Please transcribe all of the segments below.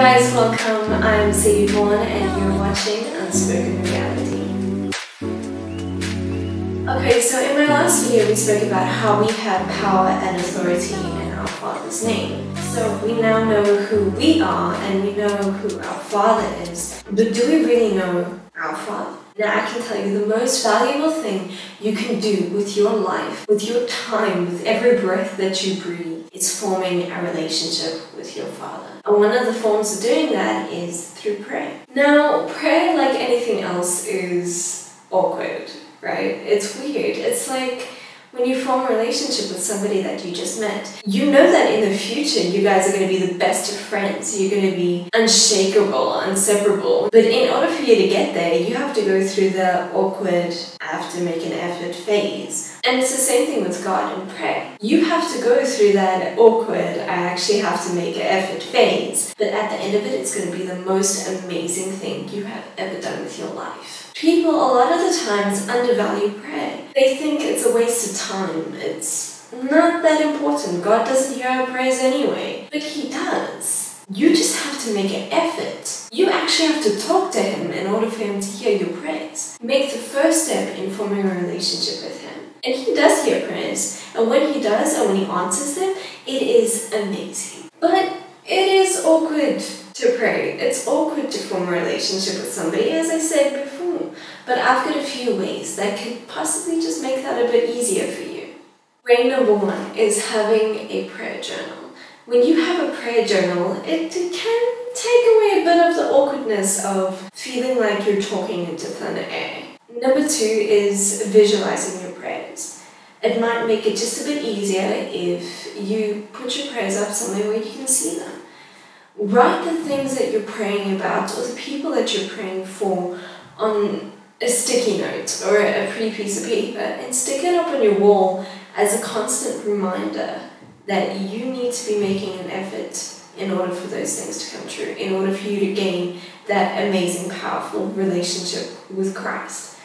guys, welcome. I'm Sadie Vaughn and you're watching Unspoken Reality. Okay, so in my last video we spoke about how we have power and authority in our Father's name. So we now know who we are and we know who our Father is. But do we really know Father? Now I can tell you the most valuable thing you can do with your life, with your time, with every breath that you breathe, is forming a relationship with your Father. And one of the forms of doing that is through prayer. Now, prayer, like anything else, is awkward, right? It's weird. It's like when you form a relationship with somebody that you just met, you know that in the future you guys are going to be the best of friends. You're going to be unshakable, inseparable. But in order for you to get there, you have to go through the awkward, have to make an effort phase. And it's the same thing with God and prayer. You have to go through that awkward, I actually have to make an effort phase. But at the end of it, it's going to be the most amazing thing you have ever done with your life. People, a lot of the times, undervalue prayer. They think it's a waste of time. It's not that important. God doesn't hear our prayers anyway. But He does. You just have to make an effort. You actually have to talk to Him in order for Him to hear your prayers. Make the first step in forming a relationship with Him. And He does hear prayers. And when He does, and when He answers them, it is amazing. But it is awkward to pray. It's awkward to form a relationship with somebody, as I said before. But I've got a few ways that could possibly just make that a bit easier for you. Way number one is having a prayer journal. When you have a prayer journal, it can take away a bit of the awkwardness of feeling like you're talking into thin air. Number two is visualizing your. It might make it just a bit easier if you put your prayers up somewhere where you can see them. Write the things that you're praying about or the people that you're praying for on a sticky note or a pretty piece of paper and stick it up on your wall as a constant reminder that you need to be making an effort in order for those things to come true, in order for you to gain that amazing, powerful relationship with Christ.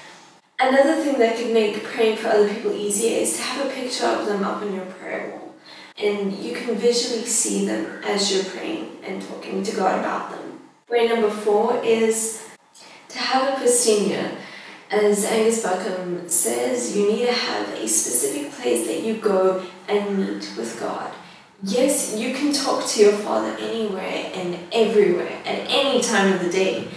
Another thing that could make praying for other people easier is to have a picture of them up on your prayer wall. And you can visually see them as you're praying and talking to God about them. Way number four is to have a postinea. As Angus Buchan says, you need to have a specific place that you go and meet with God. Yes, you can talk to your Father anywhere and everywhere at any time of the day,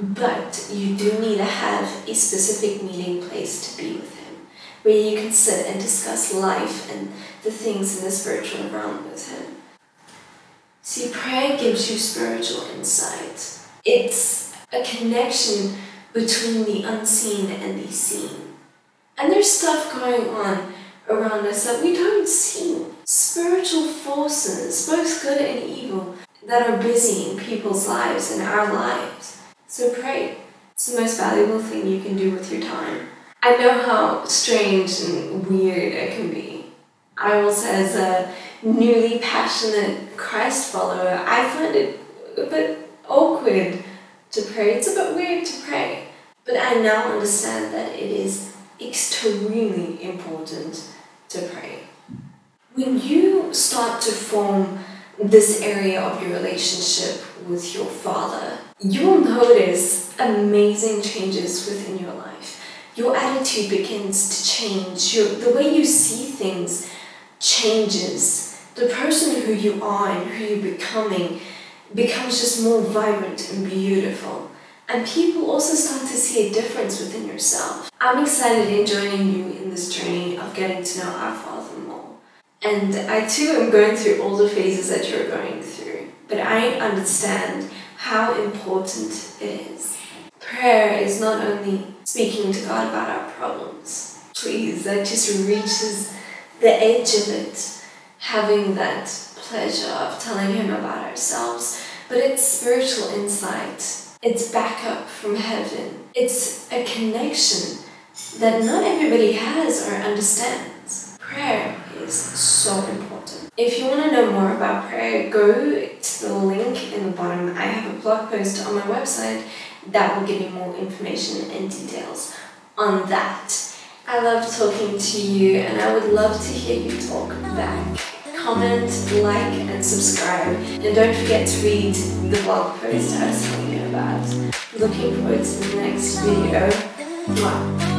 but you do need to have a specific meeting place to be with Him, where you can sit and discuss life and the things in the spiritual realm with Him. See, prayer gives you spiritual insight. It's a connection between the unseen and the seen. And there's stuff going on around us that we don't see. Spiritual forces, both good and evil, that are busy in people's lives and our lives. So pray. It's the most valuable thing you can do with your time. I know how strange and weird it can be. I also, as a newly passionate Christ follower, I find it a bit awkward to pray. It's a bit weird to pray. But I now understand that it is extremely important to pray. When you start to form this area of your relationship with your Father, you will notice amazing changes within your life. Your attitude begins to change. Your, the way you see things changes. The person who you are and who you're becoming becomes just more vibrant and beautiful. And people also start to see a difference within yourself. I'm excited in joining you in this journey of getting to know our Father more. And I too am going through all the phases that you're going through. But I understand how important it is. Prayer is not only speaking to God about our problems. Please, that just reaches the edge of it, having that pleasure of telling Him about ourselves, but it's spiritual insight. It's backup from heaven. It's a connection that not everybody has or understands. Prayer is so important. If you want to know more about prayer, go to the link in the bottom. I have a blog post on my website that will give you more information and details on that. I love talking to you and I would love to hear you talk back comment, like, and subscribe. And don't forget to read the blog post I was telling you about. Looking forward to the next video. Mwah.